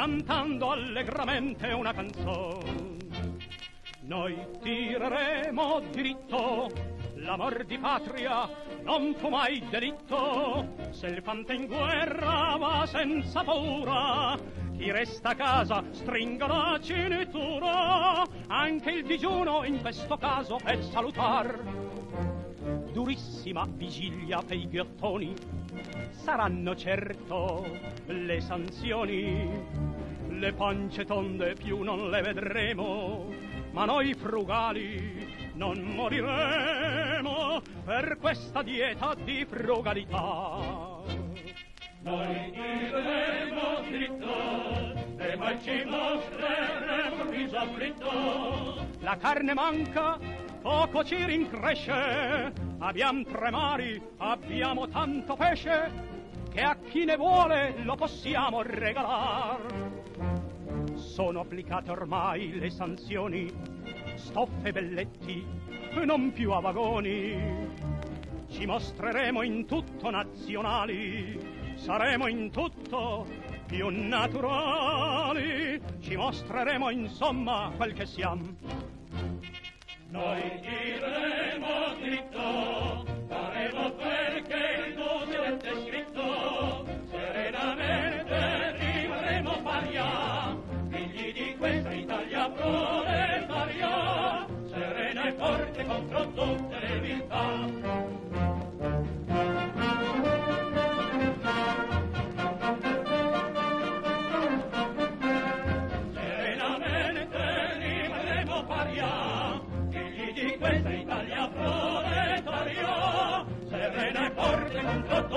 cantando allegramente una canzone. Noi tireremo diritto l'amor di patria non fu mai delitto. Se il fante in guerra va senza paura chi resta a casa stringa la cintura anche il digiuno in questo caso è salutar. Durissima vigilia per i ghiottoni saranno certo le sanzioni le pance tonde più non le vedremo ma noi frugali non moriremo per questa dieta di frugalità. Noi vivremo dritto e mai ci mostreremo viso afflitto. La carne manca, poco ci rincresce, abbiamo tre mari, abbiamo tanto pesce, che a chi ne vuole lo possiamo regalar. Sono applicate ormai le sanzioni stoffe belletti, non più a vagoni. Ci mostreremo in tutto nazionali, saremo in tutto più naturali, ci mostreremo insomma quel che siamo. Noi diremo dritto, di